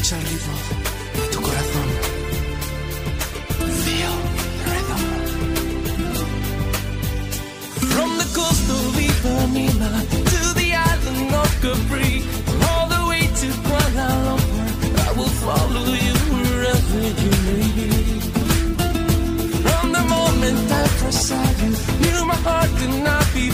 Escucha el ritmo de tu corazón. Feel the rhythm. From the coast of Ipanema to the island of Capri, all the way to Kuala Lumpur, I will follow you wherever you may be. From the moment I first saw you, knew my heart could not be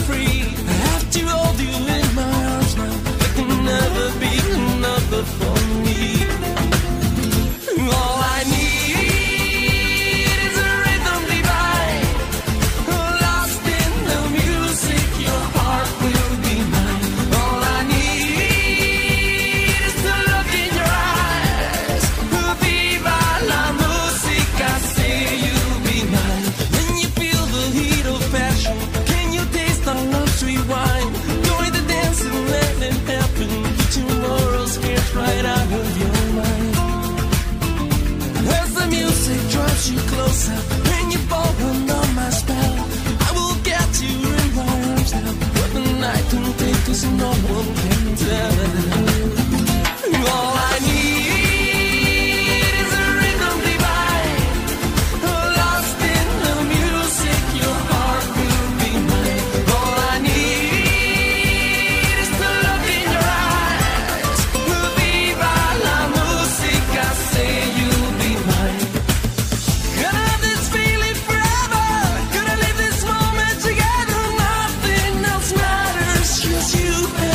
grabs you closer when you fall on my spell. I will get you in my arms now. The night can no one can tell. you.